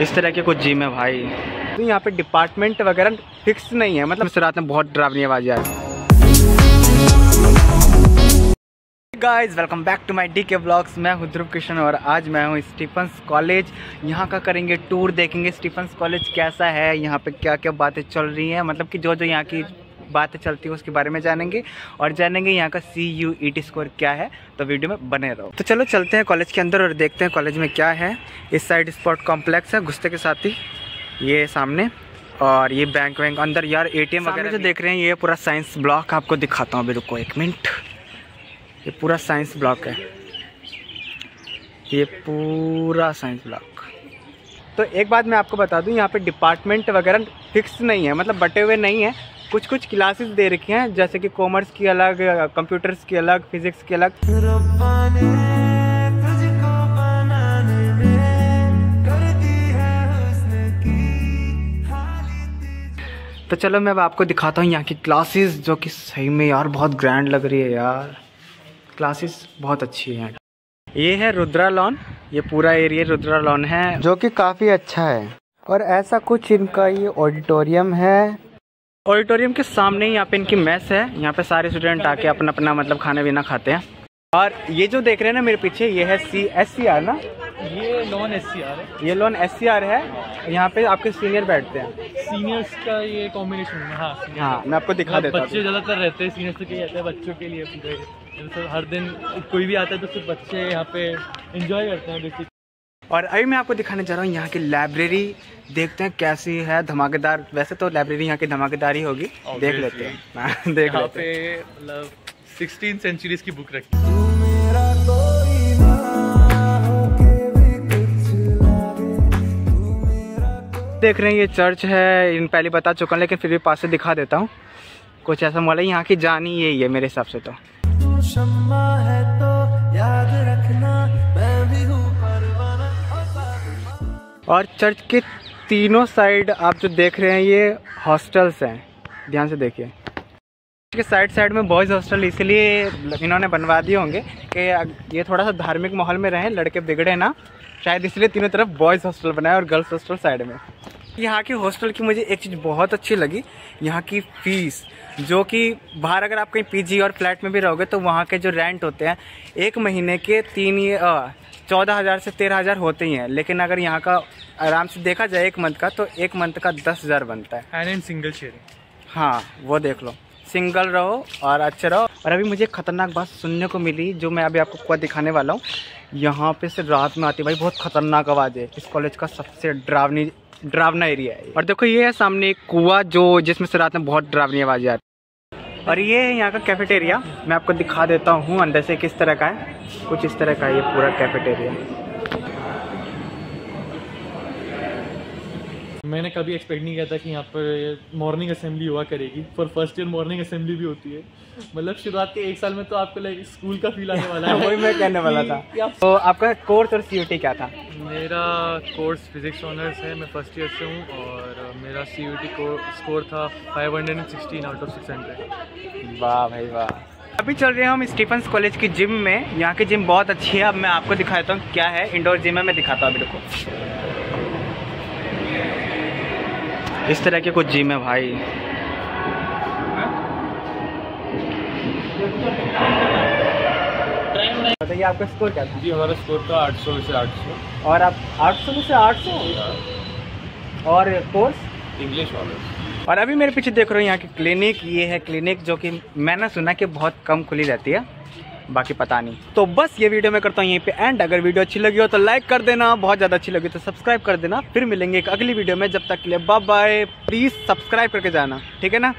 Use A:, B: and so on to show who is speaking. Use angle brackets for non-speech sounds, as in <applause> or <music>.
A: इस तरह के कुछ जिम है भाई। तो यहाँ पे डिपार्टमेंट वगैरह फिक्स नहीं है मतलब इस रात में बहुत डरावनी आवाज़ आ रही guys welcome back to my D K vlogs मैं हूँ ध्रुव कृष्ण और आज मैं हूँ स्टीफन्स कॉलेज यहाँ का करेंगे टूर देखेंगे स्टीफन्स कॉलेज कैसा है यहाँ पे क्या क्या बातें चल रही हैं। मतलब कि जो जो यहाँ की बातें चलती है उसके बारे में जानेंगे और जानेंगे यहाँ का C U E T score क्या है तो वीडियो में बने रहो। तो चलो चलते हैं कॉलेज के अंदर और देखते हैं कॉलेज में क्या है। इस साइड स्पोर्ट कॉम्प्लेक्स है घुसते के साथ ही ये सामने और ये बैंक वैंक अंदर यार एटीएम वगैरह जो देख रहे हैं ये पूरा साइंस ब्लॉक आपको दिखाता हूँ अभी रुको एक मिनट। ये पूरा साइंस ब्लॉक है। ये पूरा साइंस ब्लॉक तो एक बात मैं आपको बता दूँ यहाँ पे डिपार्टमेंट वगैरह फिक्स नहीं है मतलब बटे हुए नहीं है कुछ कुछ क्लासेस दे रखी हैं जैसे कि कॉमर्स की अलग कंप्यूटर्स की अलग फिजिक्स की अलग। तो चलो मैं अब आपको दिखाता हूँ यहाँ की क्लासेस जो कि सही में यार बहुत ग्रैंड लग रही है यार। क्लासेस बहुत अच्छी है। ये है रुद्रा लॉन ये पूरा एरिया रुद्रा लॉन है। जो कि काफ़ी अच्छा है। और ऐसा कुछ इनका ये ऑडिटोरियम है ऑडिटोरियम के सामने ही यहाँ पे इनकी मेस है। यहाँ पे सारे स्टूडेंट आके अपना अपना मतलब खाना पीना खाते हैं। और ये जो देख रहे हैं ना मेरे पीछे ये है सी एस सी आर ना?
B: ये नॉन एस सी आर है।
A: ये लोन एस सी आर है। यहाँ पे आपके सीनियर बैठते हैं।
B: सीनियर्स का ये कॉम्बिनेशन है हाँ
A: हाँ मैं आपको दिखा
B: मतलब
A: देता
B: बच्चे ज़्यादातर रहते हैं सीनियर्स तो क्या कहते हैं बच्चों के लिए जैसे हर दिन कोई भी आता है तो सिर्फ़ बच्चे यहाँ पे इंजॉय करते हैं
A: और अभी मैं आपको दिखाने जा रहा हूँ यहाँ की लाइब्रेरी देखते हैं कैसी है धमाकेदार। वैसे तो लाइब्रेरी यहाँ की धमाकेदार ही होगी। देख लेते हैं। हाँ, <laughs> देख
B: यहाँ
A: लेते हैं।
B: पे मतलब सिक्सटीन सेंचुरीज की बुक रखी।
A: देख रहे हैं ये चर्च है इन पहले बता चुका हूँ लेकिन फिर भी पास से दिखा देता हूँ। कुछ ऐसा मोला यहाँ की जानी यही है मेरे हिसाब से तो। और चर्च के तीनों साइड आप जो देख रहे हैं ये हॉस्टल्स हैं। ध्यान से देखिए। के साइड साइड में बॉयज़ हॉस्टल इसलिए इन्होंने बनवा दिए होंगे कि ये थोड़ा सा धार्मिक माहौल में रहें लड़के बिगड़े ना शायद इसलिए तीनों तरफ़ बॉयज़ हॉस्टल बनाए और गर्ल्स हॉस्टल साइड में। यहाँ के हॉस्टल की मुझे एक चीज़ बहुत अच्छी लगी यहाँ की फ़ीस जो कि बाहर अगर आप कहीं पीजी और फ्लैट में भी रहोगे तो वहाँ के जो रेंट होते हैं एक महीने के तीन ये चौदह हज़ार से तेरह हज़ार होते ही हैं लेकिन अगर यहाँ का आराम से देखा जाए एक मंथ का तो एक मंथ का दस हज़ार बनता है।
B: एंड इन सिंगल शेयरिंग
A: हाँ वो देख लो। सिंगल रहो और अच्छे रहो। और अभी मुझे खतरनाक बात सुनने को मिली, जो मैं अभी आपको कुआ दिखाने वाला हूँ। यहाँ पे से रात में आती भाई, बहुत खतरनाक आवाज़ है। इस कॉलेज का सबसे डरावनी, डरावना एरिया है और देखो, ये है सामने एक कुआ, जो जिसमें से रात में बहुत डरावनी आवाज़ आती है। और ये है यहाँ का कैफेटेरिया मैं आपको दिखा देता हूँ अंदर से किस तरह का है। कुछ इस तरह का है ये पूरा कैफेटेरिया
B: मैंने कभी एक्सपेक्ट नहीं किया था कि यहाँ पर मॉर्निंग असेंबली हुआ करेगी। For first year morning assembly भी होती है। मतलब शुरुआत के एक साल में तो आपको लाइक स्कूल का फील आने वाला है। <laughs>
A: वही मैं कहने वाला था। <laughs> तो आपका कोर्स और सी क्या था?
B: मेरा कोर्स फिजिक्स ऑनर्स है। मैं फ़र्स्ट ईयर से हूँ और मेरा सी यू टी स्कोर था 516 आउट ऑफ़ 600
A: वाह भाई वाह। अभी चल रहे हैं हम स्टीफन्स कॉलेज की जिम में। यहाँ की जिम बहुत अच्छी है। अब मैं आपको दिखाता हूँ क्या है। इंडोर जिम है मैं दिखाता हूँ अभी देखो इस तरह के कुछ जिम है भाई। बताइए आपका स्कोर क्या था?
B: जी हमारा स्कोर था 800 में से 800
A: और आप 800 में से 800 और कोर्स
B: इंग्लिश ऑनर्स
A: और अभी मेरे पीछे देख रहे हो यहाँ की क्लिनिक ये है क्लिनिक जो कि मैंने सुना कि बहुत कम खुली रहती है। बाकी पता नहीं। तो बस ये वीडियो मैं करता हूँ यहीं पे एंड अगर वीडियो अच्छी लगी हो तो लाइक कर देना, बहुत ज़्यादा अच्छी लगी तो सब्सक्राइब कर देना। फिर मिलेंगे एक अगली वीडियो में, जब तक के लिए बाय बाय प्लीज़ सब्सक्राइब करके जाना, ठीक है ना?